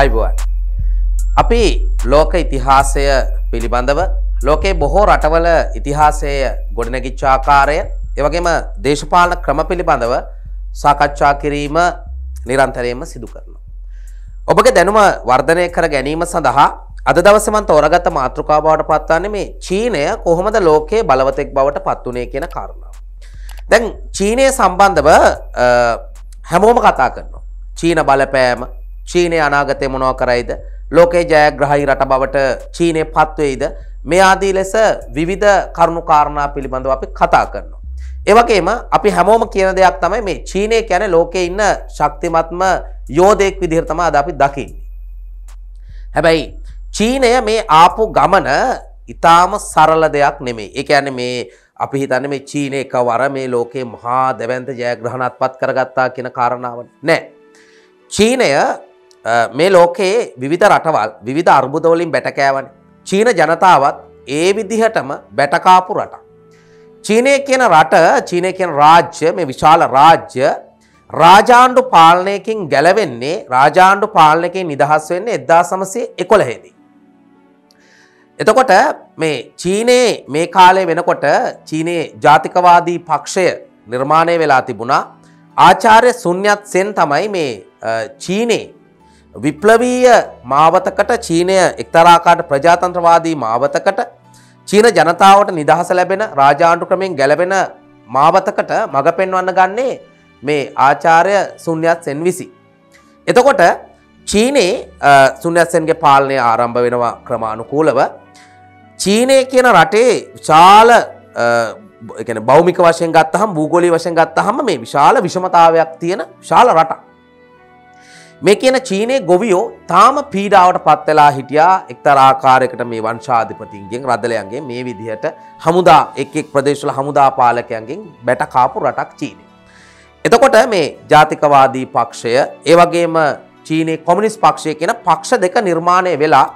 අයිබුවන්. අපි ලෝක ඉතිහාසය පිළිබඳව ලෝකේ බොහෝ රටවල ඉතිහාසය ගොඩනැගිච්චාකාරය එවගේම දේශපාලන ක්‍රම පිළිබඳව සාකච්ඡා කිරීම නිරන්තරයෙන්ම සිදු කරනවා. ඔබගේ දැනුම වර්ධනය කර ගැනීම සඳහා අද දවසමන් තෝරගත්ත මාතෘකා බවට පත්වන්නේ මේ චීනය කොහොමද ලෝකයේ බලවතෙක් බවට පත්වනේ කියන කාරණාව. දැන් චීනය සම්බන්ධව හැමෝම කතා කරනවා. චීන බලපෑම චීනය අනාගතය මොනව කරයිද ලෝකයේ ජයග්‍රහහි රට බවට චීනය පත්වෙයිද මේ ආදී ලෙස විවිධ කරුණු කාරණා පිළිබඳව අපි කතා කරනවා. ඒවගේම අපි හැමෝම කියන දෙයක් තමයි මේ චීනය කැන ලෝකෙ ඉන්න ශක්තිමත්ම යෝධයෙක් විදිහර තම අද අපි දකින්නේ. හැබැයි චීනය මේ ආපු ගමන ඉතාම සරල දෙයක් නෙමේ එක ඇන මේ අපි හිතන්න මේ චීනය එක වර මේ ලෝකයේ මහා දැවන්ත ජයග්‍රහණත් පත් කරගත්තා කියන කාරණාව නෑ. චීනය මේ ලෝකයේ විවිධ රටවල් විවිධ අර්බුදවලින් බැටකෑවන චීන ජනතාවත් ඒ විදිහටම බැටකාපු රට. චීනය කියන රට චීනය කියන රාජ්‍ය මේ විශාල රාජ්‍ය රාජාණ්ඩු පාලනයකින් ගැලවෙන්නේ රාජාණ්ඩු පාලනයකින් නිදහස් වෙන්නේ එද්දා සමසේ එකොළහෙදී. එතකොට මේ චීනයේ මේ කාලය වෙනකොට චීනයේ ජාතිකවාදී පක්ෂය නිර්මාණය වෙලා තිබුණා ආචාර්ය සුන්්‍යත් සෙන් තමයි මේ චීනයේ විප්ලවීය මාවතකට චීනය එක්තරාකාට ප්‍රජාතන්ත්‍රවාදී මාවතකට චීන ජනතාවට නිදහස ලැබෙන රාජාණ්ඩු ක්‍රමයෙන් ගැලවෙන මාවතකට මඟ පෙන්වන්න ගන්නේ මේ ආචාර්ය සුන්්‍යත් සෙන් විසි. එතකොට චීනයේ සුන්‍යත්සන්ගේ පාලනය ආරම්භ වෙනවා ක්‍රමාණුකූලව චීනය කියන රටේ විශාල එකන බෞමික වශයෙන් ගත්තහම් භූගොලි වශයෙන් ගත්තහම මේ විශාල විෂමතාවයක් තියෙන ශාල රට. මේ කියන චීනය ගොවියෝ තාම පීඩාවට පත්වෙලා හිටියා එක්තර ආකාරයකට මේ වංශාධිපතින්ගෙන් රදලයන්ගේ මේ විදිහට හමුදා එක් ප්‍රදේශල හමුදා පාලකයන්ගෙන් බැටකාපු රටක් චීනය. එතකොට මේ ජාතිකවාදී පක්ෂය ඒවගේම චීනය කොමිනිස් පක්ෂය කියෙන පක්ෂ දෙක නිර්මාණය වෙලා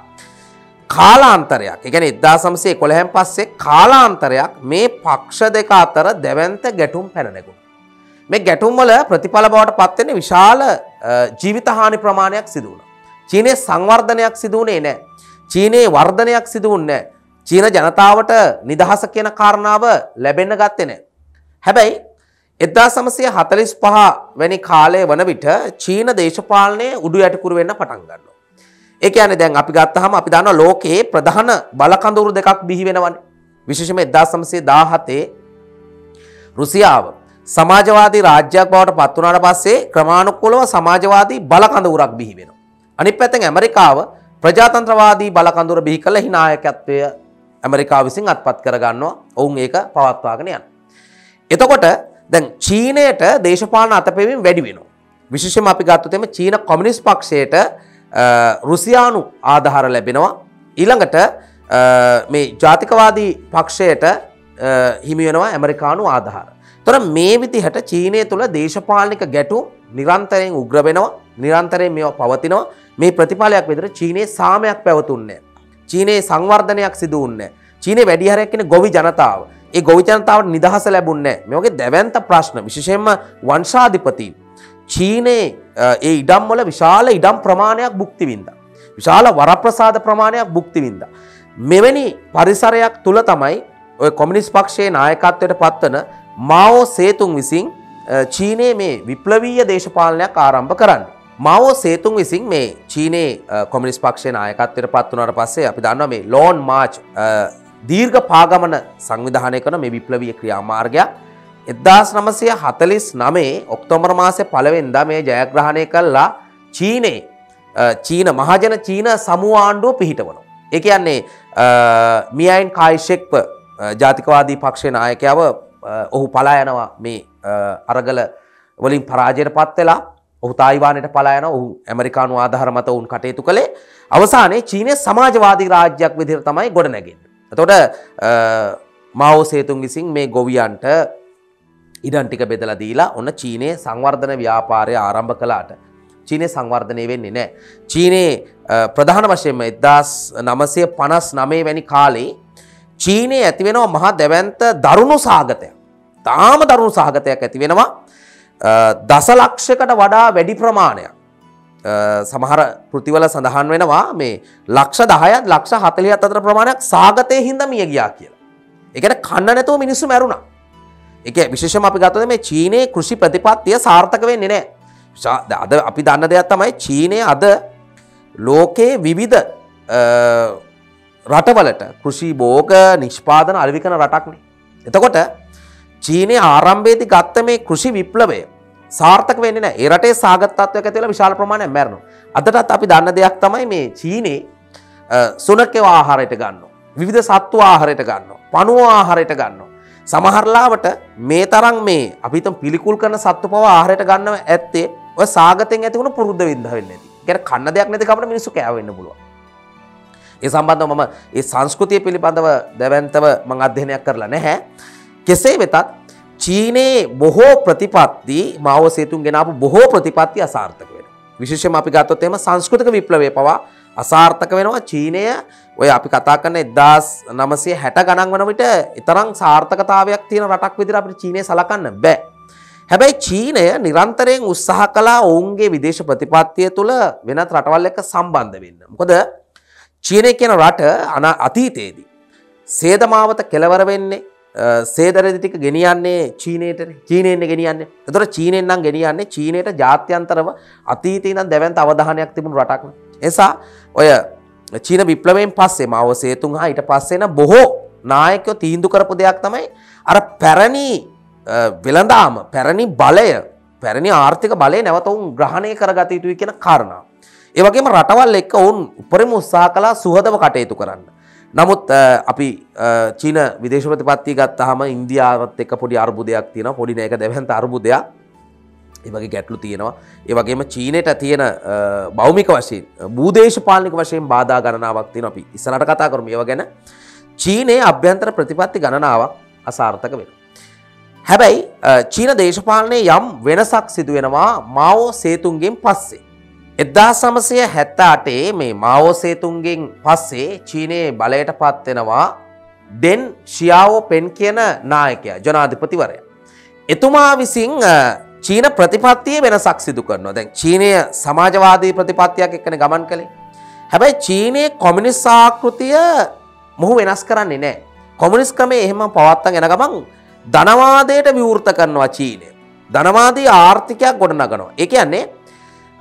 කාලාන්තරයක් එකන එදදා සමසේ කොළහැම් පස්සේ කාලාන්තරයක් මේ පක්ෂ දෙක අතර දැවන්ත ගැටුම් පැනනෙකුණ. මේ ගැටුම්වල ප්‍රතිඵල බවට පත්වෙන විශාල ජීවිතහානි ප්‍රමාණයක් සිදුවන. චීනය සංවර්ධනයක් සිදුවනේ නෑ. චීනයේ වර්ධනයක් සිදුවන්නේ. චීන ජනතාවට නිදහස කියන කාරණාව ලැබෙන්න ගත්තෙන. හැබැයි එදා සමසය හතලිස් පහ වැනි කාලය වන විට චීන දේශපාලනය උඩු යටකුරු වෙන්න පටන් ගන්නවා. ඒක යන දැන් අපි ගත්තහම අපි දන්න ලෝකයේ ප්‍රධාන බලකඳුරු දෙකක් බිහි වෙනවන විශේෂම එදා සමසේ දාහතේ රුසියාව සමාජවාදී රාජ්‍යයක් බවට පත්වනාට පස්සේ ක්‍රමාණුක්කොලව සමාජවාදී බලකඳවුරක් බිහි වෙන. අනි පැතැන් ඇමරිකාව ප්‍රජාතන්ත්‍රවාදී බලකඳුර බිහි කළ හිනායකත්වය ඇමරිකා විසින් අත්පත් කරගන්නවා ඔවුන් ඒක පවත්වාගෙන යන්න. එතකොට දැන් චීනයට දේශපාලන අතපෙවින් වැඩි වෙනවා. විශේෂම අපි ගත්තොතෙම චීන කොමිනිස් පක්ෂයට රුසියානු ආධහාර ලැබෙනවා. ඊළඟට මේ ජාතිකවාදී පක්ෂයට හිමිවෙනවා ඇමරිකානු ආධහාර. තොර මේ විදිහට චීනය තුළ දේශපාලනික ගැටු නිරන්තරයෙන් උග්‍ර වෙනවා නිරන්තරයෙන් මෙ පවතිනවා මේ ප්‍රතිපාලයක් විදිර චීනයේ සාමයක් පැවතුන්නේ. චීනයේ සංවර්ධනයක් සිදුවන්න. චීනය වැඩිහරැක්කෙන ගොවි ජනතාව. ඒ ගොවිජනතාවට නිදහස ලැබුන්නේ මේගේ දැවන්ත ප්‍රශ්න විශෂයෙන්ම වංශාධිපති. චීනයේ ඒ ඉඩම්වල විශාල ඉඩම් ප්‍රමාණයක් බුක්තිවින්ද. විශාල වරප්‍රසාද ප්‍රමාණයක් බුක්තිවින්ද. මෙවැනි පරිසරයක් තුළ තමයි ඔය කොමිනිස් පක්ෂයේ නායකත්වයට පත්වන මාවෝ සේතුන් විසින් චීනයේ මේ විප්ලවීය දේශපාලනයක් ආරම්භ කරන්න. මාවෝ සේතුන් විසින් මේ චීනයේ කොමිනිස් පක්ෂය නායකත්වයට පත් වනට පස්සේ අපි දන්න මේ ලෝන් මාච් දීර්ඝ පාගමන සංවිධානය කන මේ විප්ලවිය ක්‍රියාමාර්ගයක් එදදාස් නමසය හතලිස් නමේ ඔක්තොමර මාසය පලවෙන්ද මේ ජයග්‍රහණය කල්ලා චීනයේ චීන මහජන චීන සමුවාණ්ඩුව පිහිටවන. එක යන්නේ මියයින් කායිශෙක්ප ජාතිකවාදී පක්ෂය නායකයාව ඔහු පලා යනවා මේ අරගල වලින් පරාජයට පත් වෙලා ඔහු තායිවානයට පලායන ඔහු ඇමරිකානු ආධහර මත ඔවුන් කටයුතු කළේ අවසානයේ චීනය සමාජවාදී රාජ්‍යයක් විදිර තමයි ගොඩ නැගෙන්. තොට මවෝ සේතුන් විසින් මේ ගොවියන්ට ඉඩන්ටික බෙදල දීලා ඔන්න චීනය සංවර්ධන ව්‍යාපාරය ආරම්භ කලාට චීනය සංවර්ධනය වෙන්නේ නෑ. චීනයේ ප්‍රධාන වශයෙන්ම එදදාස් නමසය පනස් නමේ වැනි කාලේ චීනය ඇතිවෙනවා මහා දැවන්ත දරුණු සාගතයක්. තාම දරුණු සහගතයක් ඇති වෙනවා දසලක්ෂකට වඩා වැඩි ප්‍රමාණයක් සමහර පෘතිවල සඳහන් වෙනවා මේ ලක්ෂ දහයත් ලක්ෂ හතලියත් අතර ප්‍රමාණයක් සාගතය හින්ද මිය ගියා කියලා. එකට කන්න නැතුව මිනිස්සු මැරුණා. එක විශේෂම අපි ගත්තොත් මේ චීනයේ කෘෂි ප්‍රතිපත්තිය සාර්ථක වෙන්නේ නැහැ. අද අපි දන්න දෙයක් තමයි චීනය අද ලෝකයේ විවිධ රටවලට කෘෂි බෝග නිෂ්පාදන අල්විකන රටක්නේ. එතකොට චීනය ආරම්භේති ගත්ත මේ කෘෂි විප්ලවය සාර්ථක වෙන්න ඒ රටේ සාගත්තත්වයක් ඇතිවල විශාල ප්‍රමාණයක් මැරණු. අදටත් අපි දන්න දෙයක් තමයි මේ චීනේ සුනකව ආහාරයට ගන්න. විවිධ සත්තු ආහාරයට ගන්න. පණුව ආහාරයට ගන්න. සමහරලාවට මේ තරම් මේ අපිත පිළිකුල් කරන සත්තු පව ආහාරයට ගන්නව ඇත්තේ ඔය සාගතෙන් ඇතිවුණු පුරුද්ද වින්ද වෙන්නේ නැති. ගැන කන්න දෙයක් නැති කමට මිනිස්සු කෑවෙන්න පුළුවන්. ඒ සම්බන්ධව මම ඒ සංස්කෘතිය පිළිබඳව දැවැන්තව මං අධ්‍යයනයක් කරලා නැහැ. කෙසේ වෙතත් චීනයේ බොහෝ ප්‍රතිපත්ති මාව සේතුන් ගෙනාපු බොහෝ ප්‍රතිපත්ති අසාර්ථක වෙන. විශේෂම අපි ගත්තොත් එම සංස්කෘතික විප්ලවය පවා අසාර්ථක වෙනවා චීනය ඔය අපි කතා කරන එදදාස් නමසේ හැට ගණන් වන විට ඉතරං සාර්ථකතාවයක් තියෙන රටක් විදිර අපට චීනය සලකන්න බෑ. හැබැයි චීනය නිරන්තරයෙන් උත්සාහ කලා ඔවුන්ගේ විදේශ ප්‍රතිපත්තිය තුළ වෙනත් රටවල් එක සම්බන්ධ වෙන්න. මොකද චීනය කියන රට අන අතීතයේදී. සේදමාවත කෙලවර වෙන්නේ සේදරදි ටික ගෙනියන්නේ චීනයට චීනයෙන් ගෙනියන්නේ එතොර චීනෙන් නම් ගෙනියන්නේ චීනයට ජාත්‍යන්තරව අතීතී නම් දැවන්ත අවධානයක් තිබුණු රටක්න එසා ඔය චීන විප්ලවයෙන් පස්සේ මව සේතුන් හා ඊට පස්සෙන බොහෝ නායකයෝ තීන්දු කරපු දෙයක් තමයි අර පැරණි වෙළඳාම පැරණි බලය පැරණි ආර්ථික බලය නැවතවුන් ග්‍රහණය කරගත යුතුයි කියන කාරණා. ඒවගේම රටවල් එක්ක ඔවුන් උපරිම උත්සාහ කලා සුහදව කටයුතු කරන්න. නමුත් අපි චීන විදේශ ප්‍රතිපත්ති ගත්තහම ඉන්දියාවත් එක්ක පොඩි අර්බුදයක් තියෙන පොඩි නෑක දැවන්ත අර්බුදයක් ඒවගේ ගැටලු තියෙනවා ඒවගේම චීනයට තියෙන බෞමික වශයෙන් බූදේශපාලික වශයෙන් බාධා ගණනාවක් තියෙන අපි ඉස්සරට කතා කරම ඒව ගැන චීනයේ අභ්‍යන්තර ප්‍රතිපත්ති ගණනාවක් අසාර්ථක වෙන. හැබැයි චීන දේශපාලනය යම් වෙනසක් සිදුවෙනවා මාවෝ සේතුන්ගෙන් පස්සේ. එදදා සමසය හැත්ත අටේ මේ මාවෝසේතුන්ගෙන් පස්සේ චීනයේ බලයට පත්වෙනවා ඩෙන් ශියාවෝ පෙන් කියන නායකය ජනාධිපතිවරය. එතුමා විසින් චීන ප්‍රතිපත්තිය වෙනසක් සිදු කරනවා දැන් චීනය සමාජවාදී ප්‍රතිපත්තියක් එක්කන ගමන් කළේ. හැබැයි චීනයේ කොමිනිස් ආකෘතිය මොහු වෙනස් කරන්නේ නෑ. කොමිනිස් ක්‍රමේ එහෙම පවත්තන් එන ගමන් ධනවාදයට විවෘත කරනවා චීනය. ධනවාදී ආර්ථිකයක් ගොඩනගනවා. ඒ කියන්නේ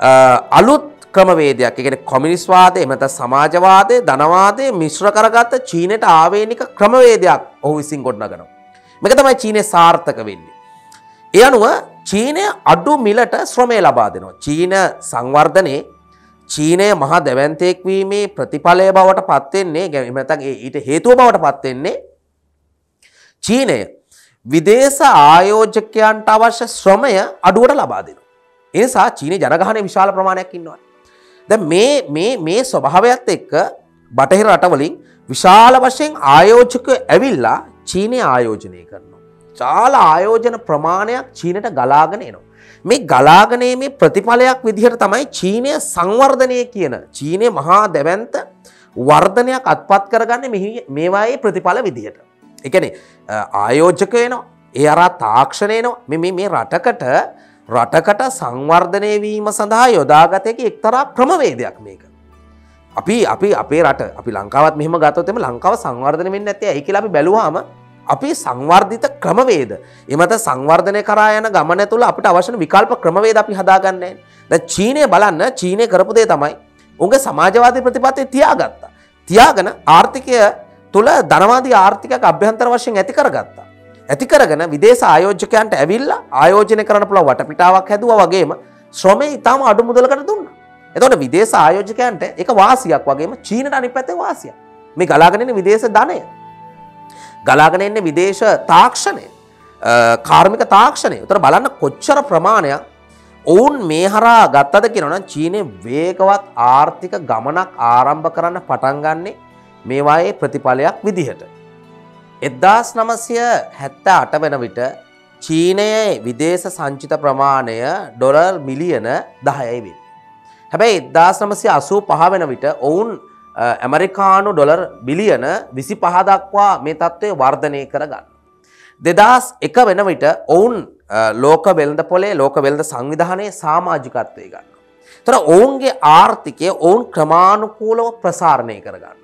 අලුත් ක්‍රමවේදයක් එකෙන කොමිනිස්වාදය එමත සමාජවාදය ධනවාදය මිශ්‍ර කරගත්ත චීනයට ආවේනික ක්‍රමවේදයක් ඔහු විසින් ගොඩනගනවා. මේක තමයි චීනය සාර්ථක වෙන්නේ. ඒ අනුව චීනය අඩු මිලට ශ්‍රමය ලබා දෙනවා. චීන සංවර්ධනයේ චීනය මහා දැවන්තයෙක්වීමේ ප්‍රතිඵලය බවට පත්වෙන්නේ ගැමතන් ඊට හේතුව බවට පත්වෙන්නේ චීනය විදේශ ආයෝජකයන්ට අවශ්‍ය ශ්‍රමය අඩුවට ලබා දෙනවා. එනිසා චීනය ජනගහනය විශාල ප්‍රමාණයක් ඉන්නවා. ද මේ ස්වභාවයක්ත් එක්ක බටහිර රටවලින් විශාල වශයෙන් ආයෝජක ඇවිල්ලා චීනය ආයෝජනය කරනවා. චාල ආයෝජන ප්‍රමාණයක් චීනට ගලාගෙන එනවා. මේ ගලාගනේ මේ ප්‍රතිඵලයක් විදිහට තමයි චීනය සංවර්ධනය කියන චීනය මහා දැවන්ත වර්ධනයක් අත්පත් කරගන්න මේවායේ ප්‍රතිඵල විදිහට. එකන ආයෝජක වෙනවා ඒ අරා තාක්ෂණයනවා මේ රටකට රටකට සංවර්ධනය වීම සඳහා යොදාගතයක එක්තරා ක්‍රමවේදයක් මේක. අපි අපි අපේ රට අපි ලංකාවත් මෙහම ගතතම ලංකාව සංවර්ධන වෙන්න ඇත්තේ ඇයි කියලා අපි බැලුවාම අපි සංවර්ධිත ක්‍රමවේද එමත සංවර්ධනය කරා යන ගමන තුළ අපිට අවශ්‍යන විකල්ප ක්‍රමවේද අපි හදාගන්නේ ද චීනය බලන්න චීනය කරපුදේ තමයි උන්ගේ සමාජවාදී ප්‍රතිපත්තිය තියාගත්තා. තියාගෙන ආර්ථිකය තුළ ධනවාදී ආර්ථිකයක් අභ්‍යන්තර වශයෙන් ඇති කරගත්තා. ඇති කරගෙන විදේශ ආයෝජකයන්ට ඇවිල්ලා ආයෝජනය කරන පුළුවන් වටපිටාවක් හැදුවා වගේම ශ්‍රමය ඉතාම අඩු මුදලකට දුන්නා. එතකොට විදේශ ආයෝජකයන්ට ඒක වාසියක් වගේම චීනට අනිත් පැත්තේ වාසියක්. මේ ගලාගෙන එන විදේශ ධනය. ගලාගෙන එන්නේ විදේශ තාක්ෂණය. කාර්මික තාක්ෂණය. උතර බලන්න කොච්චර ප්‍රමාණයක් ඔවුන් මේ හරහා ගත්තද කියනවා නම් චීනයේ වේගවත් ආර්ථික ගමනක් ආරම්භ කරන්න පටන් ගන්නේ මේවායේ ප්‍රතිඵලයක් විදිහට. එද්දාස් නමසය හැත්ත අට වෙන විට චීනයේ විදේශ සංචිත ප්‍රමාණය ඩොලර් මිලියන දහයයිවෙන්. හැබැයි එද්දාස් නමසය අසූ පහ වෙන විට ඔවුන් ඇමරිකානු ඩොලර් බිලියන විසි පහදක්වා මේ තත්ත්වය වර්ධනය කරගන්න. දෙදස් එක වෙන විට ඔවුන් ලෝක වෙල්ද පොලේ ලෝක වෙල්ද සංවිධානයේ සාමාජිකත්වය ගන්න. තොර ඔවුන්ගේ ආර්ථිකය ඔවුන් ක්‍රමාණුකූලව ප්‍රසාරණය කරගන්න.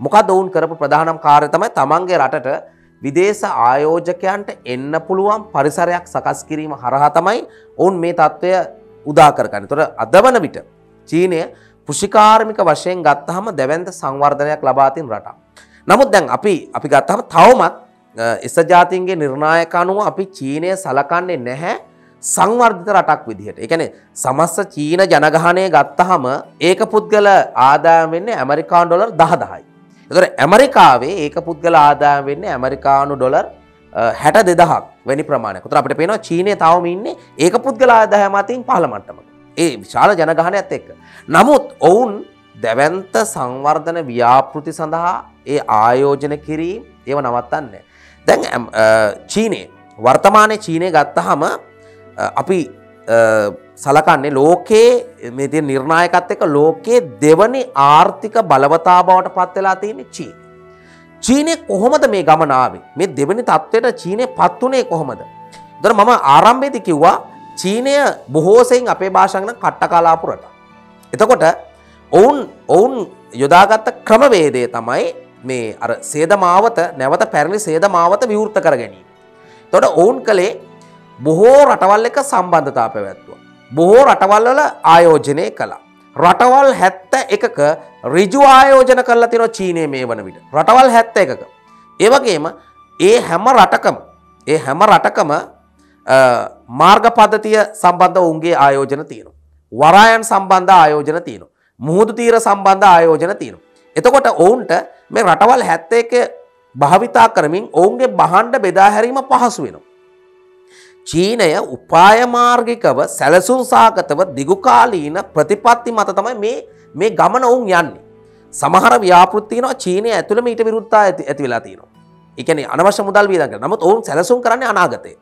මොකද ඔවුන් කරපු ප්‍රධානම් කාර්ය තමයි තමන්ගේ රටට විදේශ ආයෝජකයන්ට එන්න පුළුවන් පරිසරයක් සකස් කිරීම හරහා තමයි ඔවුන් මේ තත්ත්වය උදා කරගන්න. තොර අද වන විට චීනය පුෂිකාර්මික වශයෙන් ගත්තහම දැවන්ත සංවර්ධනයක් ලබාතින් රටක්. නමුත් දැන් අපි අපි ගත්තහම තවමත් එස ජාතින්ගේ නිර්ණායක අනුව අපි චීනය සලකන්නේ නැහැ සංවර්ධිත රටක් විදිහට. එකන සමස්ස චීන ජනගහනය ගත්තහම ඒක පුද්ගල ආදායම් වෙන්නේ ඇමරිකාන් ඩොලර් දහදහයි. එතොර ඇමරිකාවේ ඒක පුද්ගල ආදායම් වෙන්නේ ඇමරිකානු ඩොලර් හැට දෙදහක් වැනි ප්‍රමාණය කුතර අපට පේනවා චීනය තවම ඉන්නේ ඒක පුද්ගල ආදායමතින් පහළමට්ටමක. ඒ විශාල ජනගහනයත් එක්ක. නමුත් ඔවුන් දැවන්ත සංවර්ධන ව්‍යාපෘති සඳහා ඒ ආයෝජන කිරීම් ඒව නවත්තන්න. දැන් චීනය වර්තමානය චීනය ගත්තහම අපි සලකන්නේ ලෝකයේ මෙති නිර්ණයකත් එක ලෝකයේ දෙවනි ආර්ථික බලවතා බවට පත්වෙලා තියෙන චී. චීනය කොහොමද මේ ගමනාවේ මේ දෙවනි තත්ත්වයට චීනය පත්වනේ කොහොමද. දර මම ආරම්භේති කිව්වා චීනය බොහෝසයින් අපේ භාෂංගන කට්ට කලාපුරට. එතකොට ඔවුන් ඔවුන් යොදාගත්ත ක්‍රමවේදය තමයි මේ අර සේදමාවත නැවත පැරණි සේදමාවත විවෘත කර ගැනීම. තොට ඔවුන් කළේ බොහෝ රටවල් එක සම්බන්ධතා පැවැත්තුව. බොහෝ රටවල්වල ආයෝජනය කළා. රටවල් හැත්ත එකක රිජු ආයෝජන කරලා තින චීනය මේ වන විට. රටවල් හැත්ත එකක. ඒවගේම ඒ හැම රටකම ඒ හැම රටකම මාර්ග පද්ධතිය සම්බන්ධ උන්ගේ ආයෝජන තියෙනවා. වරායන් සම්බන්ධ ආයෝජන තියෙන. මුහුදු තීර සම්බන්ධ ආයෝජන තියෙන. එතකොට ඔවුන්ට මේ රටවල් හැත්ත එක භාවිතා කරමින් ඔවුන්ගේ බහන්ඩ බෙදාහැරීම පහසු වෙනවා. චීනය උපායමාර්ගිකව සැලසුම් සාගතව දිගුකාලීන ප්‍රතිපත්ති මත තමයි මේ මේ ගමන ඔවුන් යන්නේ. සමහර ව්‍යාපෘත්තියනවා චීනය ඇතුළම ඊට විරුත්තා ඇති ඇති වෙලා තියෙනවා. එකන අනවශ්‍ය මුදල් වීදක නමුත් ඔවුන් සැලසුම් කරන්නේ අනාගතය.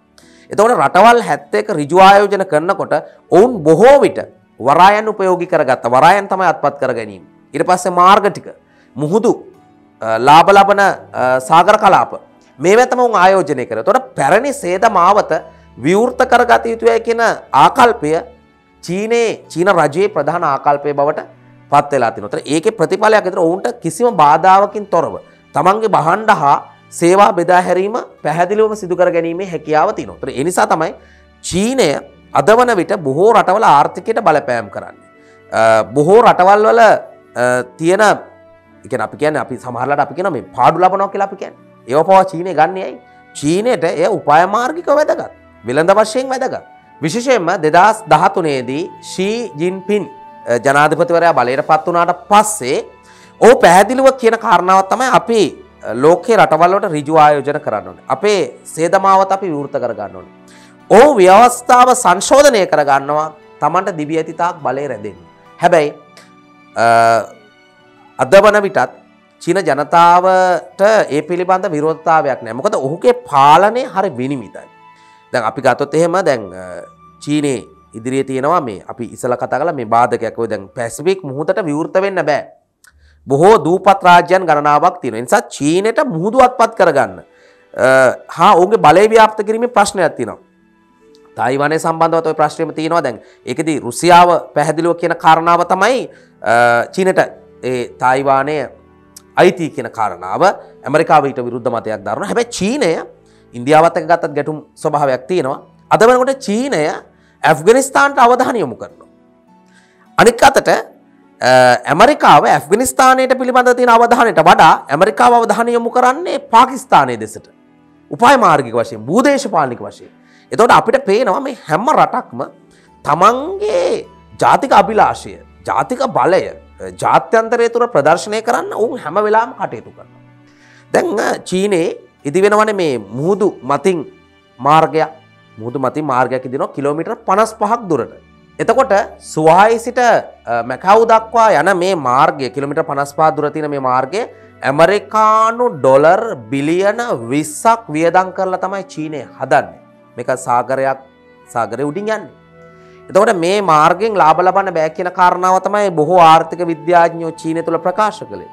එතවට රටවල් හැත්තේක රිජවායෝජන කරන්නකොට ඔවුන් බොහෝ විට වරායන් උපයෝගි කරගත්ත වරායන් තමයි අත්පත් කර ගැනීම. ඉට පස්සේ මාර්ගටික මුහුදු ලාබලබන සාගර කලාප මේ වැතම උන් ආයෝජනය කර තොට පැරණි සේද මාවත විවෘත කරගත යුතුය කියන ආකල්පය චීනයේ චීන රජයේ ප්‍රධාන ආකල්පය බවට පත් වෙලා තිනොතර ඒක ප්‍රතිඵලයක් විතර ඔවුන්ට කිසිම බාධාවකින් තොරව තමන්ගේ බහන්ඩ හා සේවා බෙදා හැරීම පැහැදිලිවම සිදුකර ගැනීමේ හැකියාව තිනොතර එනිසා තමයි චීනය අද වන විට බොහෝ රටවල ආර්ථිකයට බලපෑම් කරන්නේ. බොහෝ රටවල් වල තියෙන එක අපි කියන අපි සමහරලට අපි කියන මේ පාඩු ලබනොක් කියලා අපි කියන්න ඒව පවා චීනය ගන්නේයි චීනයට එය උපායමාර්ගික වැදගත්. වෙළඳ වශයෙන් වැදගත්. විශේෂයෙන්ම දෙදස් දහතුනේදී ශී ජින්පින් ජනාධිපතිවරයා බලයට පත් වනාට පස්සේ ඕ පැහැදිලිව කියන කාරණාවත් තමයි අපි ලෝකේ රටවල්ලට රිජු ආයෝජන කරන්න ඕන. අපේ සේදමාවත අපි විවෘත කරගන්න ඕන. ඕ ව්‍යවස්ථාව සංශෝධනය කරගන්නවා තමන්ට දිවි ඇතිතාක් බලය රැඳෙන්. හැබැයි අද වන විටත් චීන ජනතාවට ඒ පිළිබඳ විරෝධතාවයක් නෑ මොකද ඔහුගේ පාලනය හරි විනිමිතයි. දැන් අපි ගත්තොත් එහෙම දැන් චීනයේ ඉදිරියේ තියෙනවා මේ අපි ඉසල කතා කළා මේ බාධකයක් ඔය දැන් පැසිෆික් මුහුදට විවෘත වෙන්න බෑ. බොහෝ දූපත් රාජ්‍යයන් ගණනාවක් තියෙනවා. ඒ නිසා චීනෙට මුහුදු අත්පත් කරගන්න හා ඔවුන්ගේ බලය ව්‍යාප්ත කිරීමේ ප්‍රශ්නයක් තියෙනවා. තායිවානය සම්බන්ධවත් ඔය ප්‍රශ්නයම තියෙනවා දැන්. ඒකෙදි රුසියාව පැහැදිලිව කියන කාරණාව තමයි චීනට ඒ තායිවානය අයිති කියන කාරණාව ඇමරිකාව ඊට විරුද්ධ මතයක් දරන හැබැයි චීනය ඉන්දියාවත් එක ගත්තත් ගැටුම් ස්වභාවයක් තියෙනවා. අද වෙනකොට චීනය ඇෆ්ගනිස්ථාන්ට අවධානය යොමු කරනවා. අනික් අතට ඇමරිකාව ඇෆ්ගනිස්ථානයට පිළිබඳ තියෙන අවධානයට වඩා ඇමරිකාව අවධානය යොමු කරන්නේ පාකිස්ථානය දෙසට. උපාය මාර්ගික වශයෙන් භූදේශපාලික වශයෙන්. එතකොට අපිට පේනවා මේ හැම රටක්ම තමන්ගේ ජාතික අභිලාශය ජාතික බලය ජාත්‍යන්තරය තුර ප්‍රදර්ශනය කරන්න ඔවුන් හැම වෙලාම කටයුතු කරන්න. දැන් චීනයේ ඉදි වෙනවන මේ මුහුදු මතින් මාර්ගයක් මුහුදු මති මාර්ගයක් දිනවා කිලෝමිටර් පනස් පහක් දුරට. එතකොට සුවායි සිට මැකව් දක්වා යන මේ මාර්ගය කිලමිට පනස්පා දුරතින මේ මාර්ගය ඇමරිකානු ඩොලර් බිලියන විස්සක් වියදං කරලා තමයි චීනය හදන්නේ මේක සාගරයක් සාගරය උඩින් යන්නේ. එතකොට මේ මාර්ගෙන් ලාබ ලබන්න බෑ කියන කාරණාව තමයි බොහෝ ආර්ථික විද්‍යාඥයෝ චීනය තුළ ප්‍රකාශ කළේ.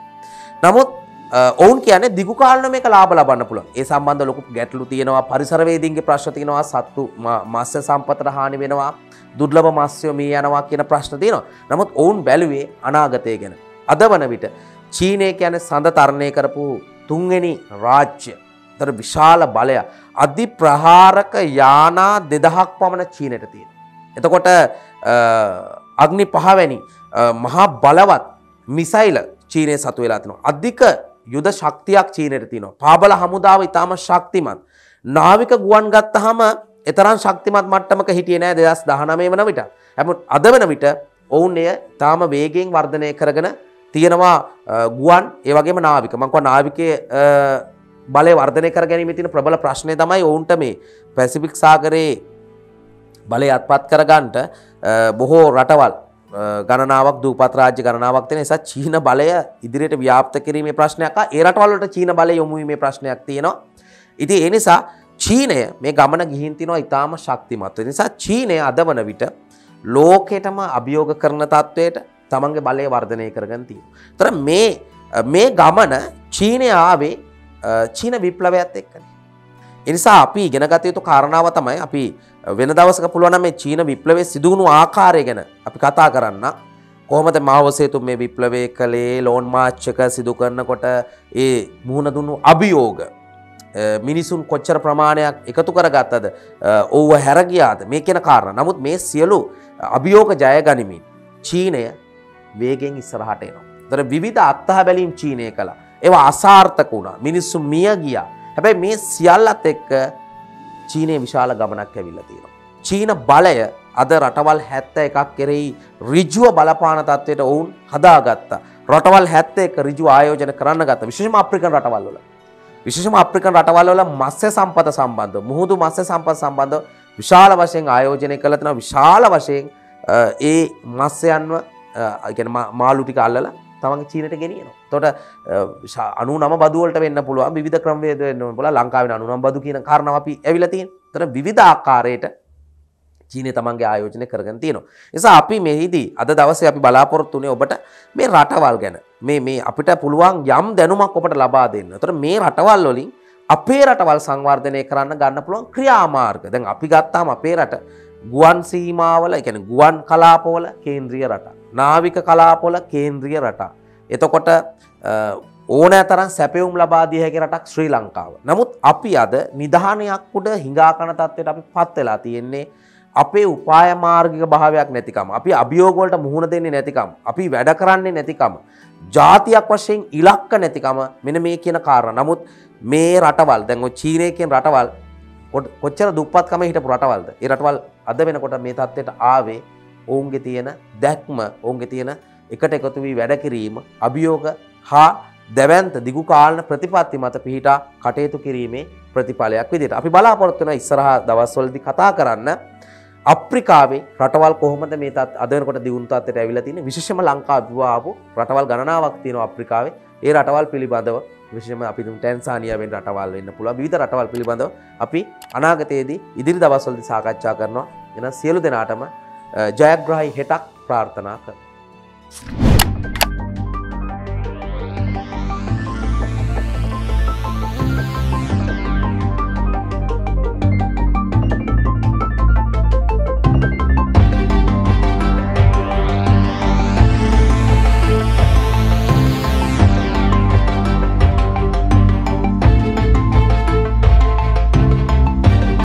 නමුත් ඔවුන් කියන්නේ දිගු කාලන මේක ලාබ ලබන්න පුළුවන්. ඒ සම්බන්ධ ලොකු ගැටලු තියෙනවා පරිසරවේදීන්ගේ ප්‍රශ්න තියෙනවා සත්තු මත්ස්‍ය සම්පතට හානි වෙනවා දුර්ලභ මත්ස්‍යෝ මේ යනවා කියන ප්‍රශ්න තියෙනවා. නමුත් ඔවුන් බැලුවේ අනාගතය ගැන. අද වන විට චීනය කියන්නේ සඳ තරණය කරපු තුන්වෙනි රාජ්‍ය. තර විශාල බලය. අධි ප්‍රහාරක යානා දෙදහක් පමණ චීනයට තියෙන. එතකොට අග්නි පහවැනි මහා බලවත් මිසයිල චීනය සතු වෙලා තිනවා. අධික යුද ශක්තියක් චීනයට තිනවා. පාබල හමුදාව ඉතාම ශක්තිමත්. නාවික ගුවන් ගත්තහම එතරම් ශක්තිමත් මට්ටමක හිටිය නෑ දෙදස් දහනමේ වන විට. ඇම අද වන විට ඔවුන් එය තාම වේගෙන් වර්ධනය කරගෙන තියෙනවා ගුවන් ඒවගේම නාවික මංකව නාවිකය බලය වර්ධනය කර ගැනීම තින ප්‍රබල ප්‍රශ්නය තමයි ඔවුන්ට මේ පැසිෆික් සාගරයේ බලය අත්පත් කරගන්ට බොහෝ රටවල් ගණනාවක් දූපත් රාජ්‍ය ගණනාවක් තියෙන නිසා චීන බලය ඉදිරියට ව්‍යාප්ත කිරීමේ ප්‍රශ්නයක් ඒ රටවල්වලට චීන බලය යොමු වීමේ ප්‍රශ්නයක් තියෙනවා. ඉතින් ඒ නිසා චීනය මේ ගමන ගිහින් තිනවා ඊටාම ශක්තිමත්. ඒ නිසා චීනය අද වන විට ලෝකෙටම අභියෝග කරන තත්වයට තමන්ගේ බලය වර්ධනය කරගෙන තියෙනවා. ତර මේ මේ ගමන චීනය ආවේ චීන විප්ලවයත් එක්කනේ. එනිසා අපි ඉගෙන ගත යුතු කාරණාව තමයි අපි වෙන දවසක පුළුවන් මේ චීන විප්ලවයේ සිදුවුණු ආකාරය ගැන අපි කතා කරන්න. කොහොමද මාවසේතුන් මේ විප්ලවය කළේ ලෝන් මාච් එක සිදු කරනකොට ඒ මුහුණ දුන්නු අභියෝග මිනිසුන් කොච්චර ප්‍රමාණයක් එකතු කරගත්තද ඔව්ව හැරගියාද මේ කියන කාරණ. නමුත් මේ සියලු අභියෝග ජය ගනිමින් චීනය වේගෙන් ඉස්සරහට එනවා. දර විවිධ අත්තහ බැලීම් චීනය කළා. ඒවා අසාර්ථක වුණා. මිනිස්සු මිය ගියා. හැබැයි මේ සියල්ලත් එක්ක චීනය විශාල ගමනක් ඇවිල්ල තියෙනවා. චීන බලය අද රටවල් හැත්ත එකක් කෙරෙහි රිජුව බලපාන තත්වයට ඔවුන් හදාගත්තා. රටවල් හැත්ත එක රිජු ආයෝජන කරන්න ගත්ත විශෂම අප්‍රිකන් රටවල්ල. විශෂම අප්‍රිකන් රටවල්වල මස්්‍ය සම්පත සම්බන්ධ මුහුදු මස්්‍ය සම්පත් සම්බන්ධ විශාල වශයෙන් ආයෝජනය කළතින විශාල වශයෙන් ඒ මස්්‍යයන්ව මාලුටික අල්ලලා තමන් චීනට ගෙනියන තොට අනු නම බදුවලට වෙන්න පුළුව විධ ක්‍රමවේද වෙන්න පුල ලංකාවෙන අනුනම් බදු කියන කාරණාව අපි ඇවිලතින් තර විධ ආකාරයට චීනය තමන්ගේ ආයෝජනය කරගෙන තියෙනවා. නිසා අපි මෙහිදී අද දවසේ අපි බලාපොරොත්තුනේ ඔබට මේ රටවල් ගැන මේ මේ අපිට පුළුවන් යම් දැනුමක් ඔබට ලබා දෙන්න. තොර මේ රටවල් වලින් අපේ රටවල් සංවර්ධනය කරන්න ගන්න පුළුවන් ක්‍රියාමාර්ග. දැන් අපි ගත්තාම අපේ රට ගුවන් සීමාවල එකන ගුවන් කලාපවල කේන්ද්‍රිය රට. නාවික කලාපොල කේන්ද්‍රිය රටා. එතකොට ඕනෑ තරම් සැපවුම් ලබාදිය හැකි රටක් ශ්‍රී ලංකාව. නමුත් අපි අද නිධානයක් උඩ හිඟාකන තත්වයට අපි පත් වෙලා තියෙන්නේ අපේ උපාය මාර්ගික භාවයක් නැතිකම. අපි අභියෝගවලට මුහුණ දෙන්නේ නැතිකම. අපි වැඩ කරන්නේ නැතිකම. ජාතියක් වශයෙන් ඉලක්ක නැතිකම මෙන මේ කියන කාරණ. නමුත් මේ රටවල් දැන් ඔය චීනය කියන රටවල් කොච්චර දුප්පත්කම හිටපු රටවල්ද? ඒ රටවල් අද වෙනකොට මේ තත්ත්වයට ආවේ ඔවුන්ගේ තියෙන දැක්ම ඔවුන්ගේ තියෙන එකට එකතු වී වැඩ කිරීම අභියෝග හා දැවන්ත දිගු කාලන ප්‍රතිපත්ති මත පිහිටා කටයුතු කිරීමේ ප්‍රතිඵලයක් විදිට අපි බලාපොරොත්තුන ඉස්සරහ දවස්වලදි කතා කරන්න අප්‍රිකාවේ රටවල් කොහොමද මේ තත් අදනකොට දියුණුතාත්තට ඇවිල තින විශෂම ලංකා අභවාපු රටවල් ගණනාවක් තියෙන අප්‍රිකාවේ. ඒ රටවල් පිළිබඳව විශෂම අපි ටැන්සානියාවෙන් රටවල් වෙන්න පුළුව විධ රටවල් පිළිබඳව අපි අනාගතයේදී ඉදිරි දවස්වලදි සාකච්ඡා කරනවා. එන සියලු දෙනාටම ජයග්‍රහහි හෙටක් ප්‍රාර්ථනා කර. you